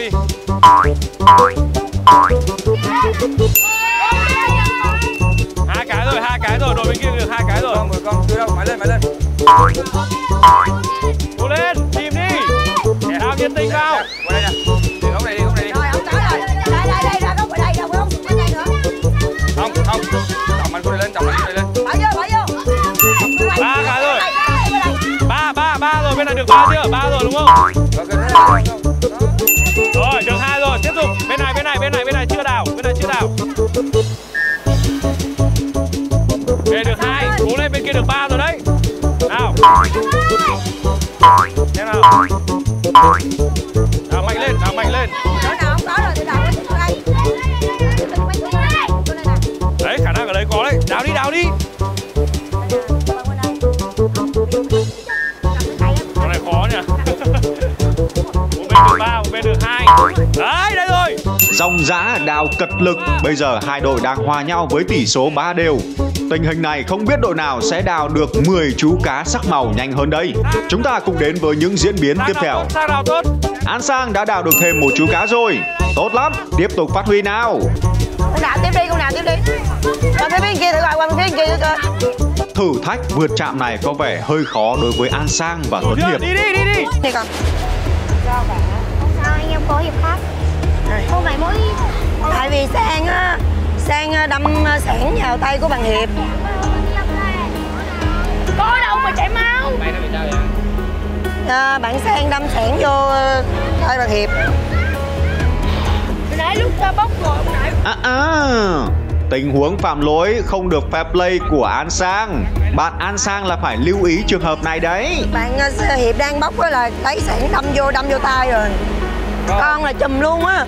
đi. Hai cái rồi hai cái rồi đội bên kia được hai cái rồi. Con mười con chưa đâu mày lên mày lên. Cố lên tìm đi. Thể thao nhiệt tình vào. Qua đây nè đi hướng này đi hướng này đi. Rồi ông tới rồi. Đây đây đây ra góc ở đây đâu không? Cái này nữa. không không. Chồng anh lên chồng anh ba rồi, bên này được ba chưa? Ba rồi, đúng không? Rồi, được hai rồi, tiếp tục. Bên này bên này bên này bên này, chưa đào bên này chưa đào về được hai, cố lên bên kia được ba rồi đấy. Nào. Thế nào? Đào mạnh lên đào mạnh lên. Đấy, khả năng ở đấy có đấy. Đào đi đào đi. Đấy đây rồi Dòng giã đào cật lực, bây giờ hai đội đang hòa nhau với tỷ số 3 đều. Tình hình này không biết đội nào sẽ đào được 10 chú cá sắc màu nhanh hơn đây. Chúng ta cùng đến với những diễn biến tiếp theo. đào An Sang đã đào được thêm một chú cá rồi. Tốt lắm, tiếp tục phát huy nào. Con nào tiếp đi, con nào tiếp đi. Qua phía bên kia thử coi, qua phía bên kia thử coi. Thử thách vượt chạm này có vẻ hơi khó đối với An Sang và Tuấn Hiệp. đi đi đi đi Đi con. Đâm sẻn vào tay của bạn Hiệp. Có đâu mà chạy mau À, bạn Sang đâm sẻn vô ờ, tay bạn Hiệp. Hồi nãy lúc ta bốc rồi nãy À à, tình huống phạm lỗi không được fair play của An Sang. Bạn An Sang là phải lưu ý trường hợp này đấy. Bạn ờ, Hiệp đang bóc là lấy sẻn đâm vô, đâm vô tay rồi. Con là chùm luôn á.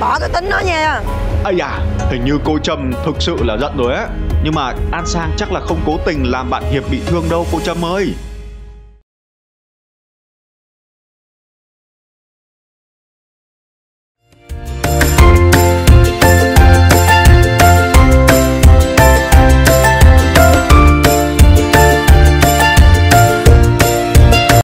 Bỏ cái tính đó nha. Ây à, hình như cô Trâm thực sự là giận rồi á. Nhưng mà An Sang chắc là không cố tình làm bạn Hiệp bị thương đâu cô Trâm ơi.